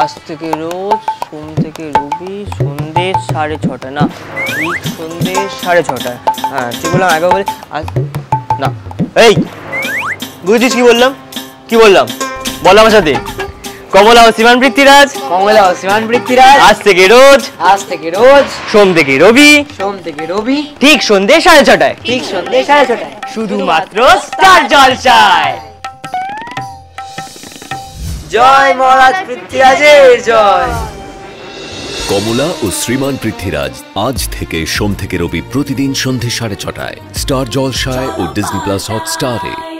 আজ থেকে রোজ সোম থেকে রবি সন্ধে সাড়ে ছটা না ঠিক সন্ধে সাড়ে ছটায় হ্যাঁ ঠিক বললাম? আগে বলি আজ না এই বুঝেছিস কি বললাম? কি বললাম? বল আমার সাথে। কমলা ও সীমান পৃথ্বীরাজ কমলা ও সীমান পৃথ্বীরাজ আজ থেকে রোজ আজ থেকে রোজ সোম থেকে রবি। সোম থেকে রবি। ঠিক সন্ধে সাড়ে ছটায়। ঠিক সন্ধ্যে সাড়ে ছটায়। শুধুমাত্র স্টার জলসায়। জয় মহারাজ পৃথ্বীরাজের জয়। কমলা ও শ্রীমান পৃথ্বীরাজ আজ থেকে সোম থেকে রবি প্রতিদিন সন্ধে সাড়ে ছটায় স্টার জলসায় ও ডিজনি প্লাস হটস্টারে